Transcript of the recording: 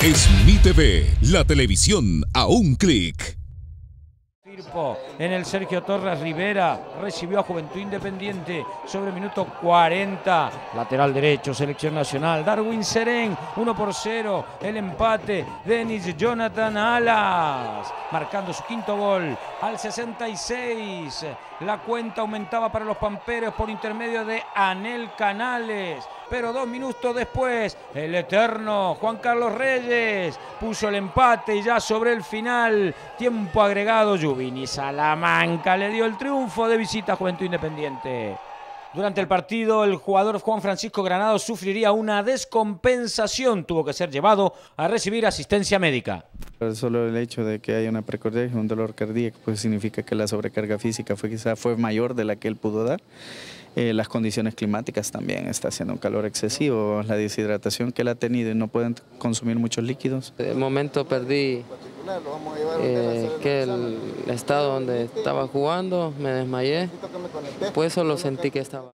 Es mi TV, la televisión a un clic. En el Sergio Torres Rivera recibió a Juventud Independiente sobre minuto 40. Lateral derecho, selección nacional. Darwin Serén, 1 por 0. El empate. Denis Jonathan Alas marcando su quinto gol al 66. La cuenta aumentaba para los pamperos por intermedio de Anel Canales. Pero dos minutos después, el eterno Juan Carlos Reyes puso el empate y ya sobre el final, tiempo agregado, Juvini Salamanca le dio el triunfo de visita a Juventud Independiente. Durante el partido, el jugador Juan Francisco Granado sufriría una descompensación. Tuvo que ser llevado a recibir asistencia médica. Solo el hecho de que haya una precordia, un dolor cardíaco, pues significa que la sobrecarga física fue quizá fue mayor de la que él pudo dar. Eh, las condiciones climáticas también, está haciendo un calor excesivo, la deshidratación que él ha tenido y no pueden consumir muchos líquidos. De momento perdí eh, que el estado donde estaba jugando, me desmayé, pues solo sentí que estaba...